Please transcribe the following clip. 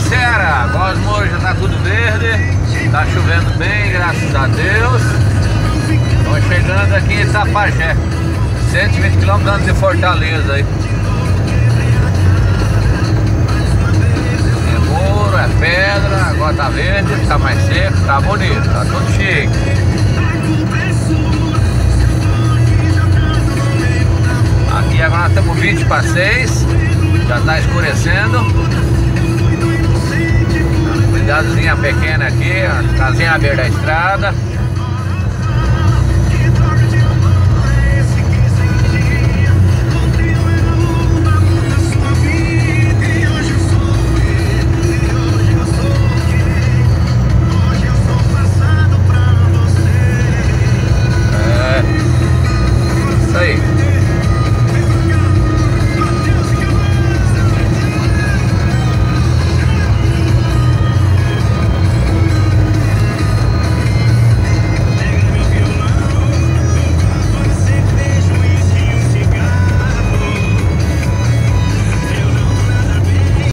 Cera, nós hoje já tá tudo verde, tá chovendo bem, graças a Deus. Estamos chegando aqui em Itapajé, 120 km de Fortaleza aí. É muro, é pedra, agora tá verde, tá mais seco, tá bonito, tá tudo chique. Aqui agora estamos 20 para 6, já tá escurecendo. Cuidadozinha pequena aqui, casinha à beira da estrada